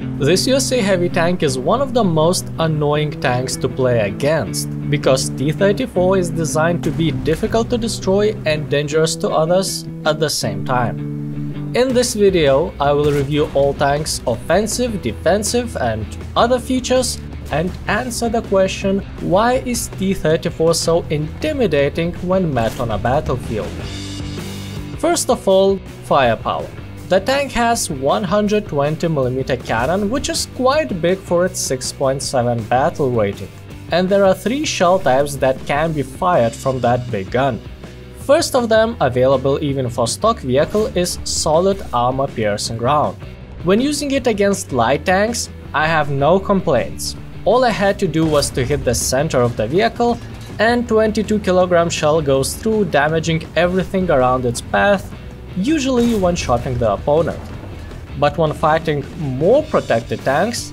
This USA Heavy tank is one of the most annoying tanks to play against, because T-34 is designed to be difficult to destroy and dangerous to others at the same time. In this video, I will review all tanks' offensive, defensive and other features and answer the question why is T-34 so intimidating when met on a battlefield. First of all, firepower. The tank has 120mm cannon which is quite big for its 6.7 battle rating, and there are three shell types that can be fired from that big gun. First of them, available even for stock vehicle, is solid armor piercing round. When using it against light tanks, I have no complaints. All I had to do was to hit the center of the vehicle and 22 kg shell goes through damaging everything around its path usually one-shotting the opponent. But when fighting more protected tanks,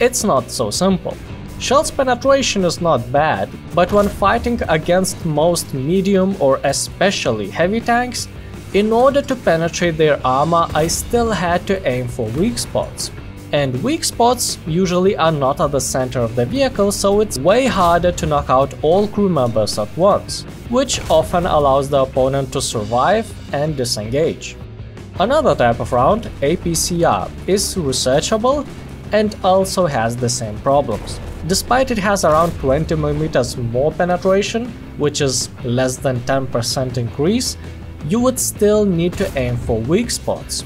it's not so simple. Shell's penetration is not bad, but when fighting against most medium or especially heavy tanks, in order to penetrate their armor I still had to aim for weak spots. And weak spots usually are not at the center of the vehicle, so it's way harder to knock out all crew members at once, which often allows the opponent to survive and disengage. Another type of round, APCR, is researchable and also has the same problems. Despite it has around 20mm more penetration, which is less than 10% increase, you would still need to aim for weak spots,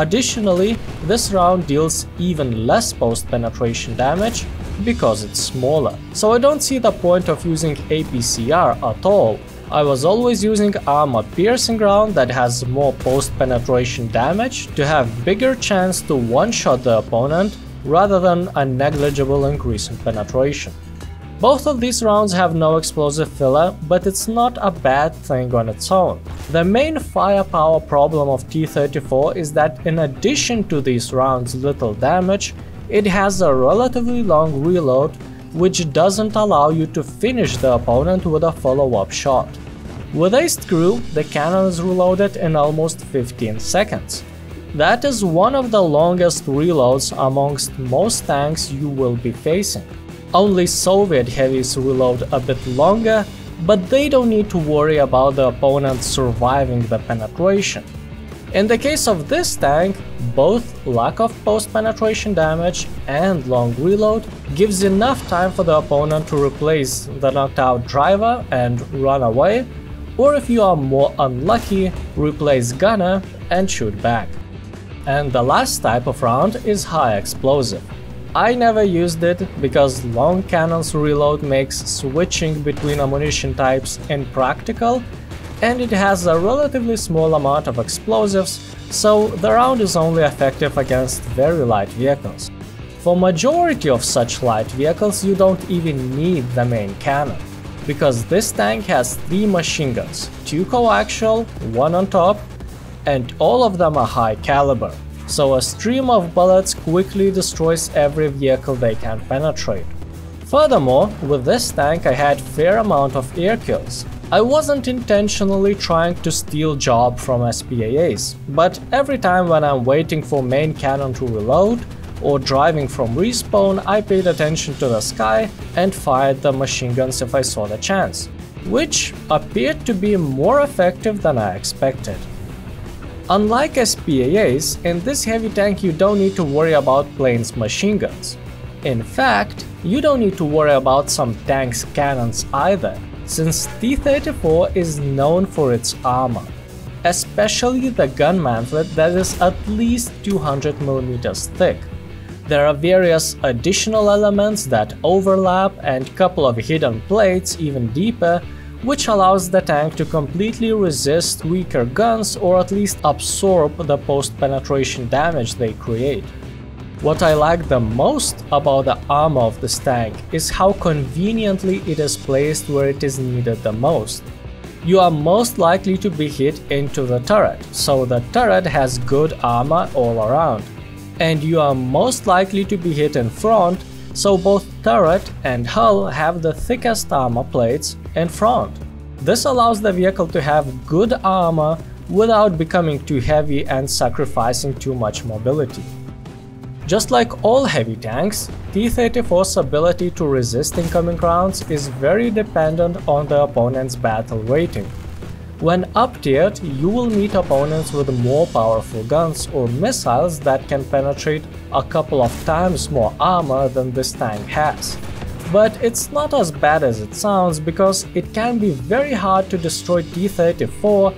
Additionally, this round deals even less post-penetration damage because it's smaller, so I don't see the point of using APCR at all. I was always using armor piercing round that has more post-penetration damage to have bigger chance to one-shot the opponent rather than a negligible increase in penetration. Both of these rounds have no explosive filler, but it's not a bad thing on its own. The main firepower problem of T-34 is that in addition to these rounds' little damage, it has a relatively long reload which doesn't allow you to finish the opponent with a follow-up shot. With Aced Crew, the cannon is reloaded in almost 15 seconds. That is one of the longest reloads amongst most tanks you will be facing. Only Soviet heavies reload a bit longer, but they don't need to worry about the opponent surviving the penetration. In the case of this tank, both lack of post-penetration damage and long reload gives enough time for the opponent to replace the knocked out driver and run away, or if you are more unlucky, replace gunner and shoot back. And the last type of round is high explosive. I never used it because long cannons reload makes switching between ammunition types impractical and it has a relatively small amount of explosives, so the round is only effective against very light vehicles. For majority of such light vehicles you don't even need the main cannon, because this tank has 3 machine guns, 2 coaxial, 1 on top, and all of them are high caliber so a stream of bullets quickly destroys every vehicle they can penetrate. Furthermore, with this tank I had fair amount of air kills. I wasn't intentionally trying to steal job from SPAAs, but every time when I'm waiting for main cannon to reload, or driving from respawn, I paid attention to the sky and fired the machine guns if I saw the chance, which appeared to be more effective than I expected. Unlike SPAAs, in this heavy tank you don't need to worry about planes machine guns. In fact, you don't need to worry about some tanks cannons either, since T-34 is known for its armor, especially the gun mantlet that is at least 200mm thick. There are various additional elements that overlap and couple of hidden plates even deeper which allows the tank to completely resist weaker guns or at least absorb the post-penetration damage they create. What I like the most about the armor of this tank is how conveniently it is placed where it is needed the most. You are most likely to be hit into the turret, so the turret has good armor all around. And you are most likely to be hit in front, so both turret and hull have the thickest armor plates in front. This allows the vehicle to have good armor without becoming too heavy and sacrificing too much mobility. Just like all heavy tanks, T-34's ability to resist incoming rounds is very dependent on the opponent's battle rating. When up-tiered, you will meet opponents with more powerful guns or missiles that can penetrate a couple of times more armor than this tank has. But it's not as bad as it sounds because it can be very hard to destroy T-34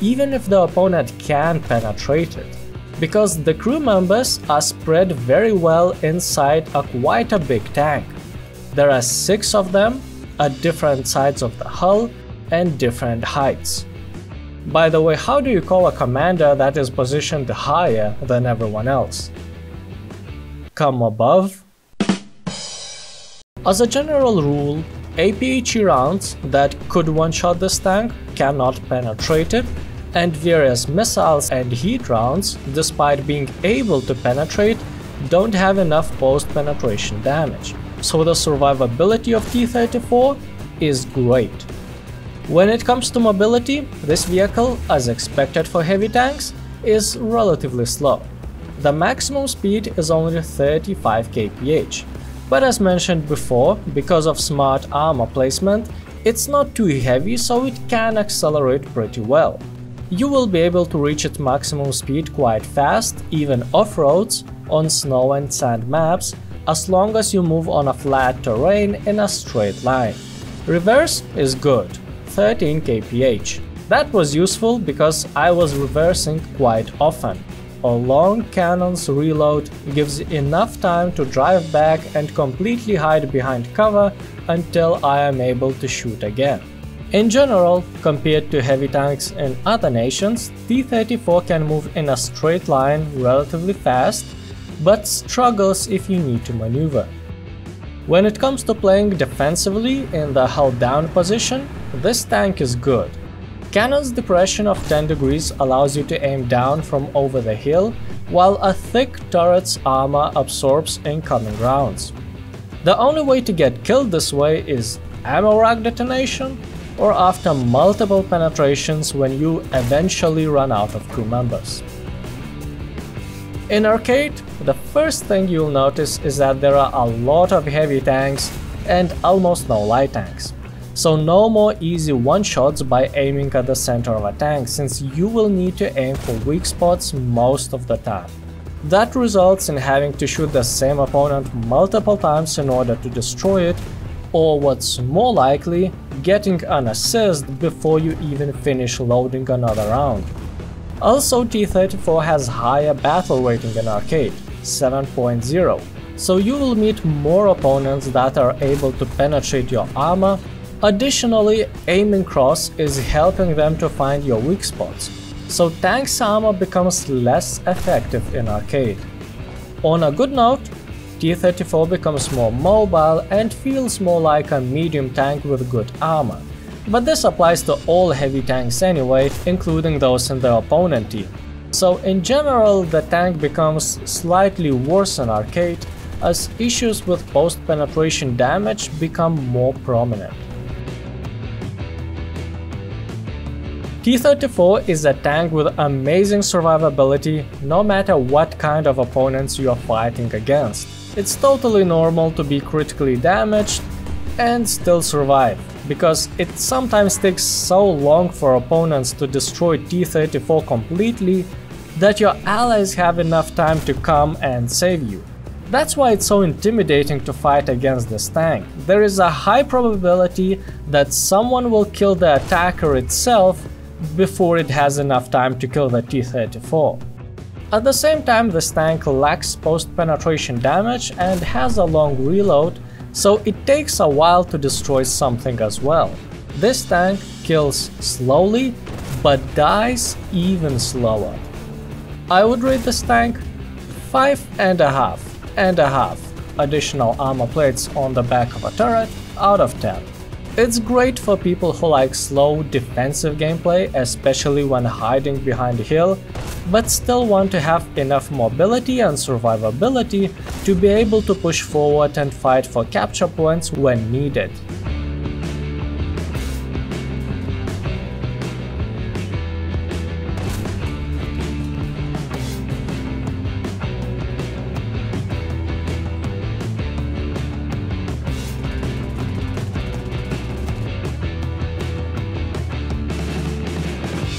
even if the opponent can penetrate it. Because the crew members are spread very well inside a quite a big tank. There are 6 of them at different sides of the hull and different heights. By the way, how do you call a commander that is positioned higher than everyone else? Come above? As a general rule, APHE rounds that could one-shot this tank cannot penetrate it, and various missiles and heat rounds, despite being able to penetrate, don't have enough post-penetration damage, so the survivability of T-34 is great. When it comes to mobility, this vehicle, as expected for heavy tanks, is relatively slow. The maximum speed is only 35 kph, but as mentioned before, because of smart armor placement, it's not too heavy so it can accelerate pretty well. You will be able to reach its maximum speed quite fast, even off-roads, on snow and sand maps, as long as you move on a flat terrain in a straight line. Reverse is good, 13 kph. That was useful because I was reversing quite often. A long cannon's reload gives enough time to drive back and completely hide behind cover until I am able to shoot again. In general, compared to heavy tanks in other nations, T-34 can move in a straight line relatively fast, but struggles if you need to maneuver. When it comes to playing defensively in the hull down position, this tank is good. Cannon's depression of 10 degrees allows you to aim down from over the hill, while a thick turret's armor absorbs incoming rounds. The only way to get killed this way is ammo rack detonation or after multiple penetrations when you eventually run out of crew members. In arcade, the first thing you'll notice is that there are a lot of heavy tanks and almost no light tanks. So no more easy one-shots by aiming at the center of a tank, since you will need to aim for weak spots most of the time. That results in having to shoot the same opponent multiple times in order to destroy it, or what's more likely, getting an assist before you even finish loading another round. Also T-34 has higher battle rating in arcade, 7.0, so you will meet more opponents that are able to penetrate your armor Additionally, aiming cross is helping them to find your weak spots, so tank's armor becomes less effective in arcade. On a good note, T-34 becomes more mobile and feels more like a medium tank with good armor, but this applies to all heavy tanks anyway, including those in the opponent team. So in general, the tank becomes slightly worse in arcade, as issues with post-penetration damage become more prominent. T-34 is a tank with amazing survivability no matter what kind of opponents you are fighting against. It's totally normal to be critically damaged and still survive, because it sometimes takes so long for opponents to destroy T-34 completely that your allies have enough time to come and save you. That's why it's so intimidating to fight against this tank. There is a high probability that someone will kill the attacker itself before it has enough time to kill the T-34. At the same time, this tank lacks post-penetration damage and has a long reload, so it takes a while to destroy something as well. This tank kills slowly, but dies even slower. I would rate this tank 5 and a half and a half additional armor plates on the back of a turret out of 10. It's great for people who like slow defensive gameplay, especially when hiding behind a hill, but still want to have enough mobility and survivability to be able to push forward and fight for capture points when needed.